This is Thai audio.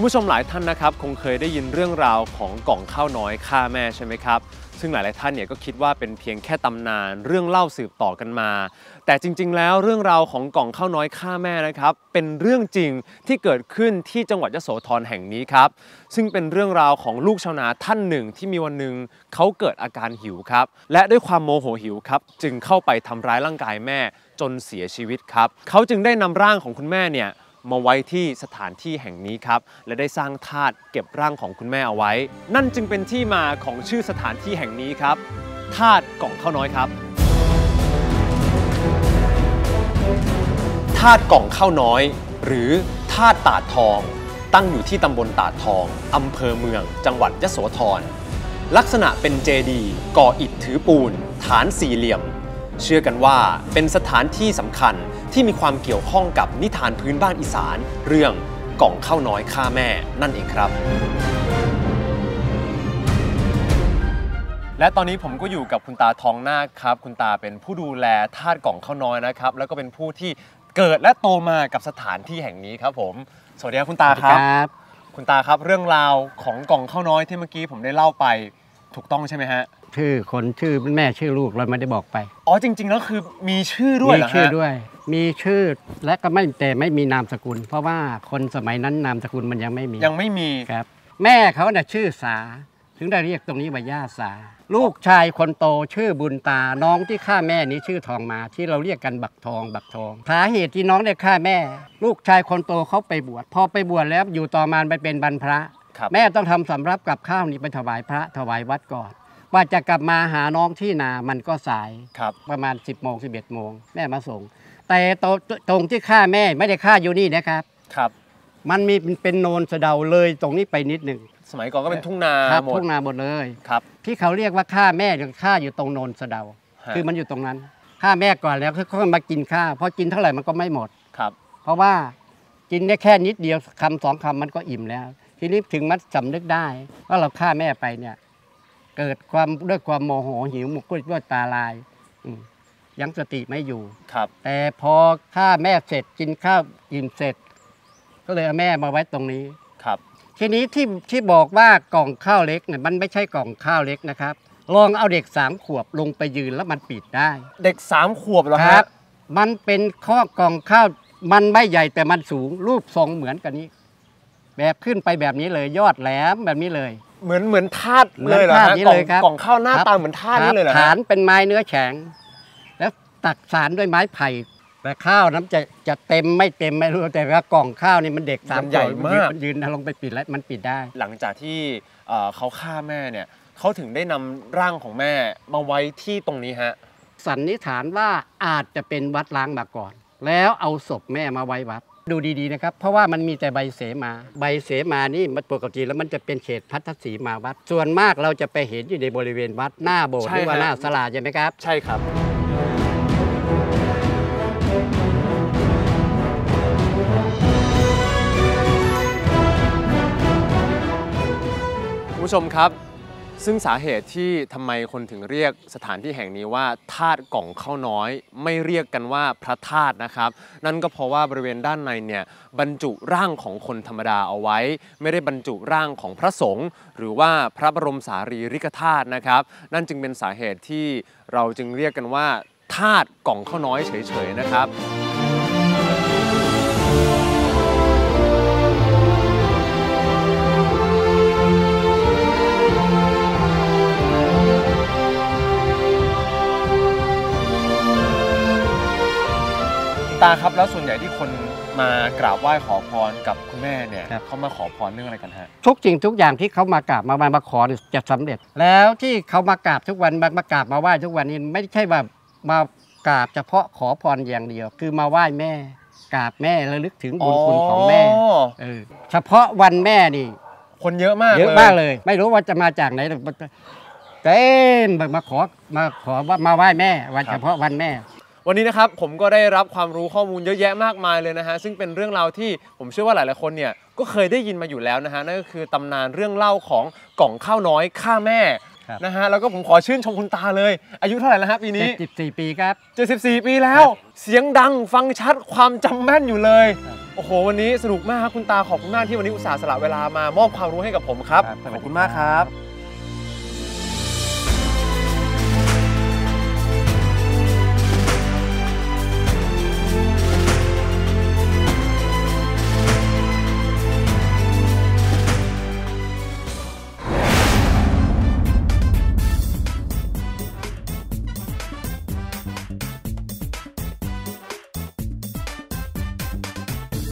คุณผู้ชมหลายท่านนะครับคงเคยได้ยินเรื่องราวของกล่องข้าวน้อยฆ่าแม่ใช่ไหมครับ ซึ่งหลาย ๆ ท่านเนี่ยก็คิดว่าเป็นเพียงแค่ตำนานเรื่องเล่าสืบต่อกันมา แต่จริง ๆ แล้วเรื่องราวของกล่องข้าวน้อยฆ่าแม่นะครับ เป็นเรื่องจริงที่เกิดขึ้นที่จังหวัดยโสธรแห่งนี้ครับ ซึ่งเป็นเรื่องราวของลูกชาวนาท่านหนึ่งที่มีวันหนึ่งเขาเกิดอาการหิวครับ และด้วยความโมโหหิวครับจึงเข้าไปทำร้ายร่างกายแม่จนเสียชีวิตครับ เขาจึงได้นำร่างของคุณแม่เนี่ย มาไว้ที่สถานที่แห่งนี้ครับ และได้สร้างธาตุเก็บร่างของคุณแม่เอาไว้ นั่นจึงเป็นที่มาของชื่อสถานที่แห่งนี้ครับธาตุกล่องข้าวน้อยครับธาตุกล่องข้าวน้อย หรือธาตุตาดทอง ตั้งอยู่ที่ตำบลตาดทองอำเภอเมือง จังหวัดยโสธรลักษณะเป็นเจดีย์ก่ออิฐถือปูน ฐานสี่เหลี่ยม เชื่อกันว่าเป็นสถานที่สำคัญที่มีความเกี่ยวข้องกับนิทานพื้นบ้านอีสาน เรื่องกล่องข้าวน้อยฆ่าแม่นั่นเองครับ และตอนนี้ผมก็อยู่กับคุณตาทองนาคครับ คุณตาเป็นผู้ดูแลธาตุกล่องข้าวน้อยนะครับ แล้วก็เป็นผู้ที่เกิดและโตมากับสถานที่แห่งนี้ครับผม สวัสดีครับคุณตาครับบคุณตาครับเรื่องราวของกล่องข้าวน้อยที่เมื่อกี้ผมได้เล่าไปถูกต้องใช่ไหมฮะ ชื่อคนชื่อแม่ชื่อลูกเราไม่ได้บอกไป อ๋อจริง ๆ แล้วคือมีชื่อด้วยมีเหรอฮะชื่อด้วย มีชื่อและก็ไม่แต่ไม่มีนามสกุล เพราะว่าคนสมัยนั้นนามสกุลมันยังไม่มียังไม่มีครับ แม่เขาเนี่ยชื่อสา ถึงได้เรียกตรงนี้ว่าย่าสา ลูกชายคนโตชื่อบุญตาน้องที่ฆ่าแม่นี้ชื่อทองมาที่เราเรียกกันบักทองบักทองสาเหตุที่น้องได้ฆ่าแม่ ลูกชายคนโตเขาไปบวชพอไปบวชแล้วอยู่ต่อมาไปเป็นบรรพระ ครับ แม่ต้องทำสำรับกับข้าวนี้ไปถวายพระถวายวัดก่อน ว่าจะกลับมาหาน้องที่นามันก็สายครับ ประมาณ 10บโมงสิบเอ็ดโมงแม่มาส่ง แต่ตรงตรงที่ฆ่าแม่ไม่ได้ฆ่าอยู่นี่นะครับครับ มันมีเป็นโนนสะเดาเลยตรงนี้ไปนิดหนึ่งสมัยก่อนก็เป็นทุ่งนาครับหมดทุ่งนาหมดเลยครับที่เขาเรียกว่าฆ่าแม่หรือฆ่าอยู่ตรงโนนสะเดาฮะคือมันอยู่ตรงนั้นฆ่าแม่ก่อนแล้วค่อยๆมากินข้าวเพราะกินเท่าไหร่มันก็ไม่หมดครับ เพราะว่ากินได้แค่นิดเดียวคำสองคำมันก็อิ่มแล้ว ทีนี้ถึงมันสำนึกได้ว่าเราฆ่าแม่ไปเนี่ย เกิดความด้วยความโมโหหิวหมุกกุ้ยด้วยตาลายอืมยังสติไม่อยู่ครับ แต่พอฆ่าแม่เสร็จกินข้าวอิ่มเสร็จ ก็เลยเอาแม่มาไว้ตรงนี้ครับ ทีนี้ที่ที่บอกว่ากล่องข้าวเล็กเนี่ยมันไม่ใช่กล่องข้าวเล็กนะครับ ลองเอาเด็กสามขวบลงไปยืนแล้วมันปิดได้ เด็กสามขวบเหรอคฮะรับ มันเป็นข้อกล่องข้าวมันไม่ใหญ่แต่มันสูงรูปทรงเหมือนกันนี้ แบบขึ้นไปแบบนี้เลยยอดแหลมแบบนี้เลย เหมือนเหมือนธาตุเหมืเลอนยเหรอธาตุฮะนี้กล่เลองยครับกล่องข้าวหน้าครับ ตาเหมือนธาตุครันี่บเลยเหรอฐาฮะนเป็นไม้เนื้อแข็ง แล้วตักสารด้วยไม้ไผ่ แต่ข้าวน้ำจะจะเต็มไม่เต็มไม่รู้แต่ว่ากล่องข้าวนี่มันเด็กสามมันใหญ่ขวบมาก นยืนลงไปปิดแล้วมันปิดได้ หลังจากที่เอ่อเขาฆ่าแม่เนี่ยเขาถึงได้นำร่างของแม่มาไว้ที่ตรงนี้ฮะ สันนิษฐานว่าอาจจะเป็นวัดล้างมาก่อน แล้วเอาศพแม่มาไว้วัด ดูดีๆนะครับ เพราะว่ามันมีแต่ใบเสมา ใบเสมานี่มันปกติแล้วมันจะเป็นเขตพัทธสีมาวัด ส่วนมากเราจะไปเห็นอยู่ในบริเวณวัดหน้าโบสถ์ใช่หรือว่าฮะหน้าศาลาใช่ไหมครับ ใช่ครับคุณผู้ชมครับ ซึ่งสาเหตุที่ทำไมคนถึงเรียกสถานที่แห่งนี้ว่าธาตุกล่องข้าวน้อย ไม่เรียกกันว่าพระธาตุนะครับ นั่นก็เพราะว่าบริเวณด้านในเนี่ยบรรจุร่างของคนธรรมดาเอาไว้ ไม่ได้บรรจุร่างของพระสงฆ์หรือว่าพระบรมสารีริกธาตุนะครับ นั่นจึงเป็นสาเหตุที่เราจึงเรียกกันว่าธาตุกล่องข้าวน้อยเฉยๆนะครับาครับแล้วส่วนใหญ่ที่คนมากราบไหว้ขอพรกับคุณแม่เนี่ยครับ เขามาขอพรเรื่องอะไรกันฮะ ทุกสิ่งทุกอย่างที่เขามากราบมามามาขอเนี่ยจะสำเร็จ แล้วที่เขามากราบทุกวันมามากราบมาไหว้ทุกวันนี้ไม่ใช่ว่ามากราบเฉพาะขอพรอย่างเดียว คือมาไหว้แม่กราบแม่ระลึกถึงบุญคุณของแม่เออเฉพาะวันแม่นี่ คนเยอะมากเยอะมากเลย ไม่รู้ว่าจะมาจากไหนเต็มมาขอมาขอว่ามาไหว้แม่ วันเฉพาะวันแม่ วันนี้นะครับผมก็ได้รับความรู้ข้อมูลเยอะแยะมากมายเลยนะฮะซึ่งเป็นเรื่องราวที่ผมเชื่อว่าหลายๆคนเนี่ยก็เคยได้ยินมาอยู่แล้วนะฮะนั่นก็คือตำนานเรื่องเล่าของกล่องข้าวน้อยฆ่าแม่ครับนะฮะแล้วก็ผมขอชื่นชมคุณตาเลย อายุเท่าไหร่แล้วฮะปีนี้ 74 ปีครับ 74 ปีแล้ว เสียงดังฟังชัดความจำแม่นอยู่เลย ครับโโอ้โห วันนี้สนุกมากครับคุณตาขอบคุณมากที่วันนี้อุตส่าห์สละเวลามามอบความรู้ให้กับผมครับ ขอบคุณมากครับ